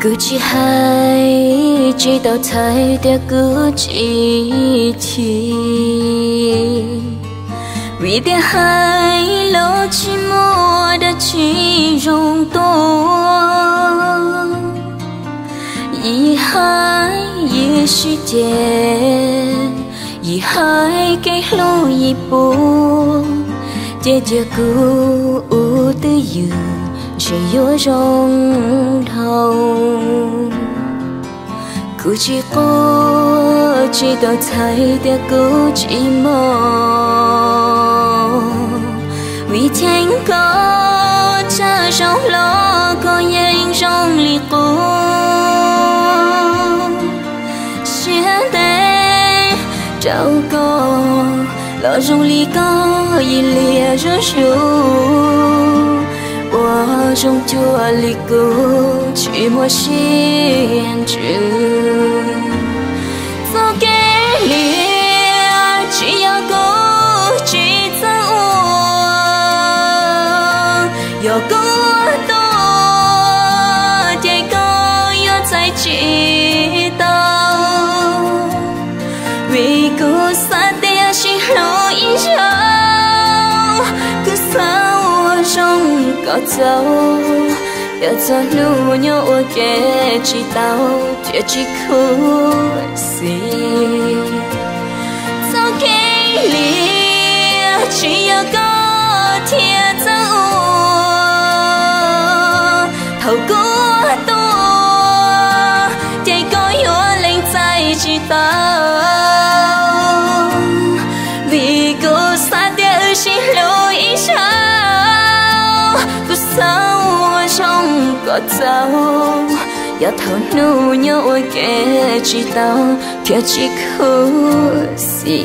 哥只海知道他的哥几情，为他海落寂寞的情种多。一海也许见，一海给路一步，姐姐哥有的有。Chỉ yêu trong đầu cứ chỉ có chỉ tôi thấy tiếc cứ chỉ mơ vì thiên có cha trong lo có yên trong lì cô xuyên tế trao có lo trong lì có gì lìa rơi xuống 我终究离孤，寂寞心知。 Có dấu Giờ cho nu nhớ ô kê chỉ tao Thiệt chỉ khu gì Sao kê li chỉ yêu có thiệt dấu Thầu cố tô Thì có yếu lên tay chỉ tao ya thao nu nhớ ôi kẻ chi tao kia chi khổ gì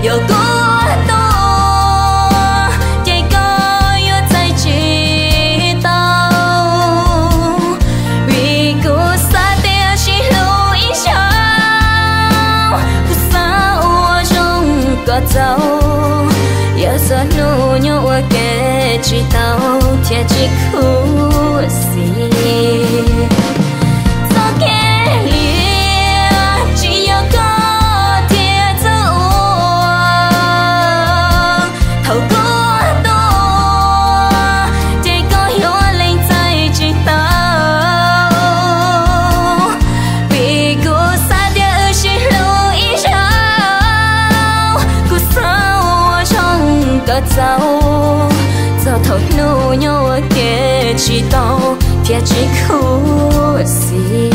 走，走，走头路nhau ở kia chỉ tao phía chỉ khu gì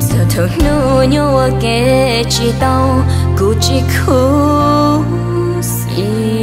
giờ thấu nụ nhau ở kia chỉ tao cũng chỉ khu gì